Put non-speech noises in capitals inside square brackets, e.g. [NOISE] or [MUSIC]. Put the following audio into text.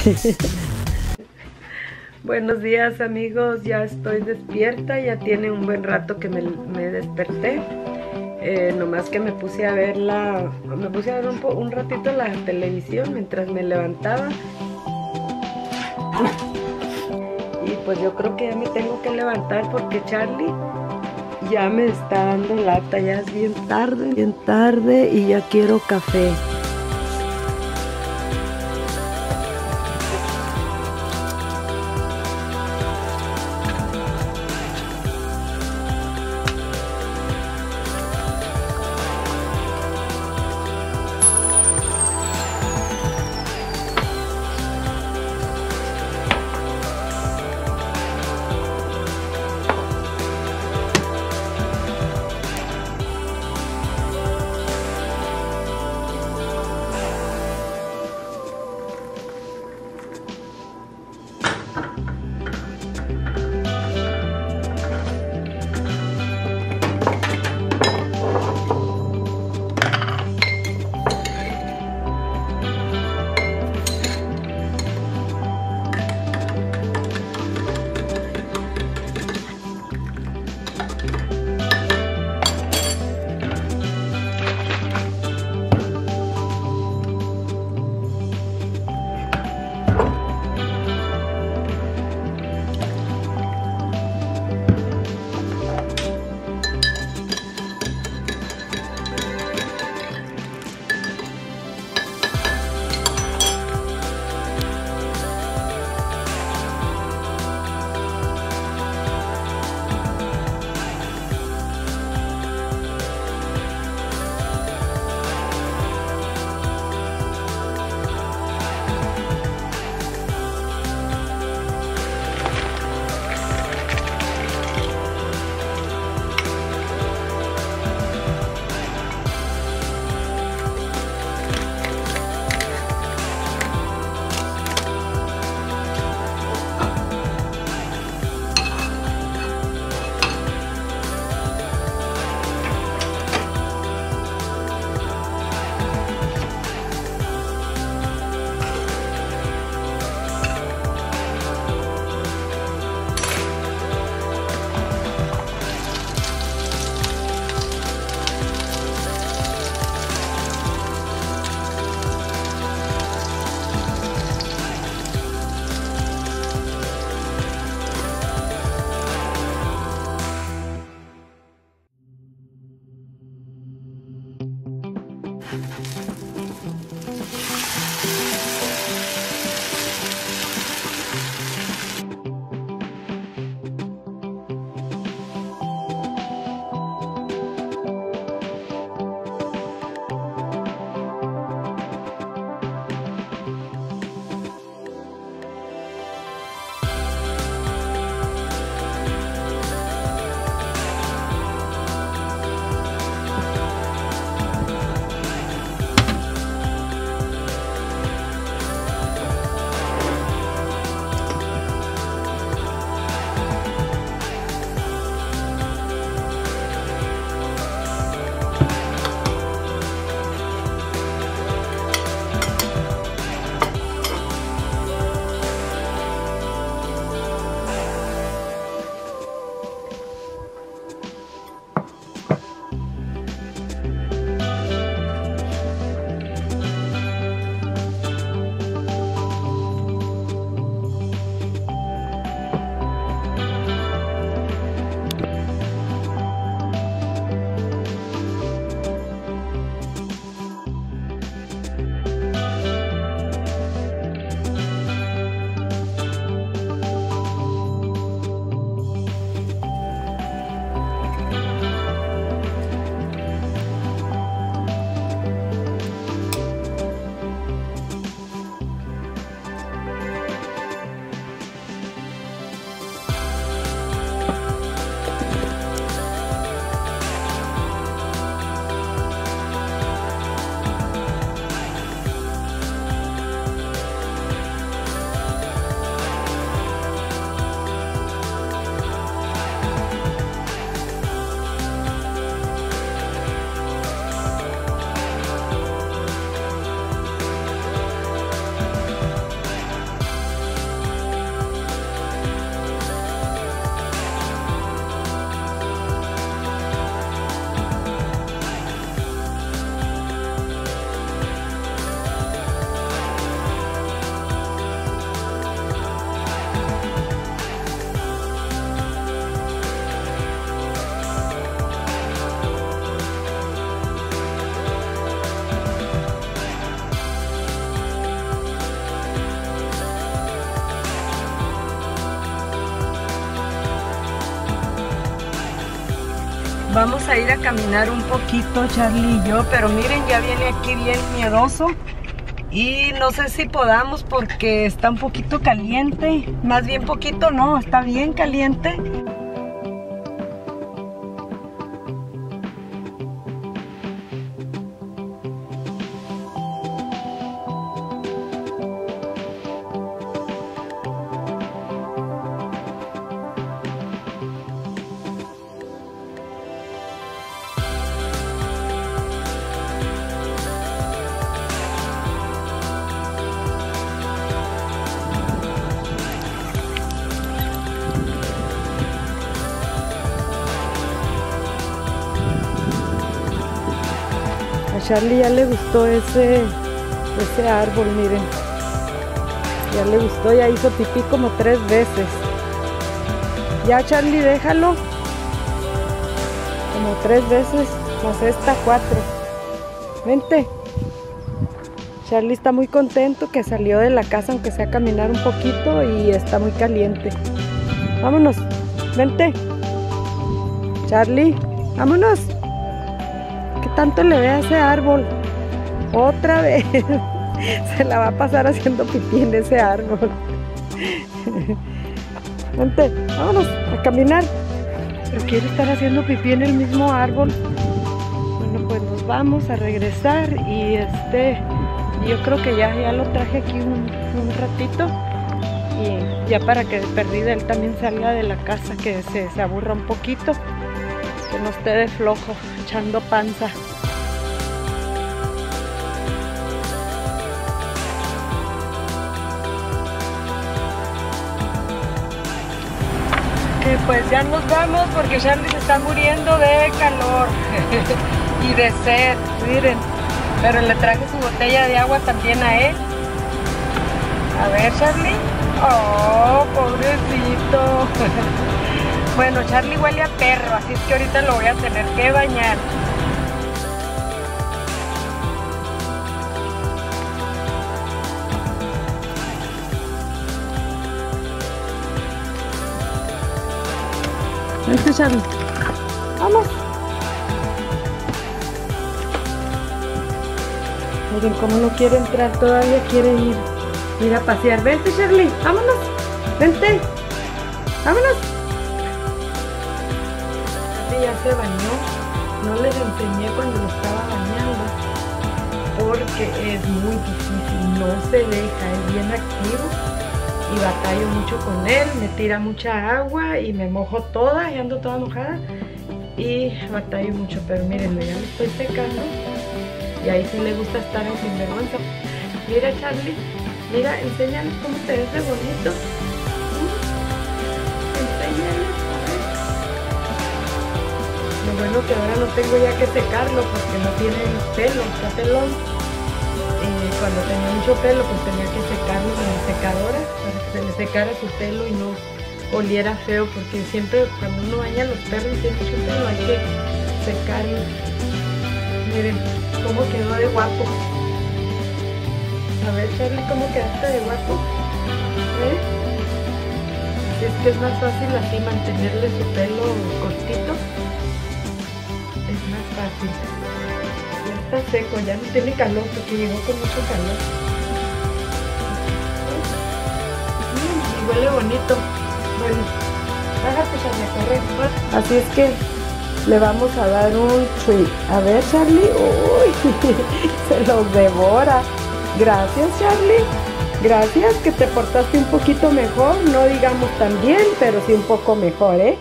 [LAUGHS] Buenos días amigos, ya estoy despierta, ya tiene un buen rato que me, desperté. Eh, nomás que me puse a ver la, me puse a ver un, un ratito la televisión mientras me levantaba. [LAUGHS] Y pues yo creo que ya me tengo que levantar porque Charlie ya me está dando lata, ya es bien tarde, bien tarde y ya quiero café. Vamos a ir a caminar un poquito, Charlie y yo, pero miren, ya viene aquí bien miedoso. Y no sé si podamos porque está un poquito caliente. Más bien poquito no, está bien caliente. Charlie ya le gustó ese, ese árbol, miren. Ya le gustó, ya hizo pipí como tres veces. Ya Charlie, déjalo. Como tres veces, más esta cuatro. Vente. Charlie está muy contento que salió de la casa aunque sea caminar un poquito y está muy caliente. Vámonos, vente. Charlie, vámonos tanto le ve a ese árbol. Otra vez. [LAUGHS] Se la va a pasar haciendo pipí en ese árbol. [LAUGHS] Vente, vámonos a caminar. Pero quiere estar haciendo pipí en el mismo árbol. Bueno, pues nos vamos a regresar y este, yo creo que ya, ya lo traje aquí un, ratito y ya para que perdida él también salga de la casa, que se, se aburra un poquito, que no esté de flojo, echando panza. pues ya nos vamos porque Charlie se está muriendo de calor [LAUGHS] y de sed, miren. Pero le traje su botella de agua también a él. A ver, Charlie. Oh, pobrecito. [LAUGHS] bueno, Charlie huele a perro, así es que ahorita lo voy a tener que bañar. Vente, Charlie. Vamos. Miren cómo no quiere entrar, todavía quiere ir, ir a pasear. Vente, Charlie, vámonos. Vente. Vámonos. Se bañó. No les enseñé cuando lo estaba bañando. Porque es muy difícil, no se deja, es bien activo y batallo mucho con él, me tira mucha agua y me mojo toda y ando toda mojada y batallo mucho, pero miren, ya me estoy secando y ahí sí le gusta estar en sinvergüenza. Mira Charlie, mira, enséñales cómo te ves de bonito. Lo bueno que ahora no tengo ya que secarlo porque no tiene pelo, está pelón. Cuando tenía mucho pelo pues tenía que secarlo con la secadora para que se le secara su pelo y no oliera feo porque siempre cuando uno baña los perros tiene mucho pelo hay que secarlo. Miren cómo quedó de guapo. A ver Charlie cómo quedaste de guapo ¿Eh? es que es más fácil así mantenerle su pelo cortito es más fácil está seco, ya no tiene calor porque llegó con mucho calor. y huele bonito. Bueno, bájate a correr. Así es que le vamos a dar un treat. A ver Charlie, uy, [LAUGHS] se los devora. Gracias Charlie. Gracias que te portaste un poquito mejor, no digamos tan bien, pero sí un poco mejor, ¿eh?